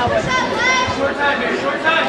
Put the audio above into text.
Short time here, short time.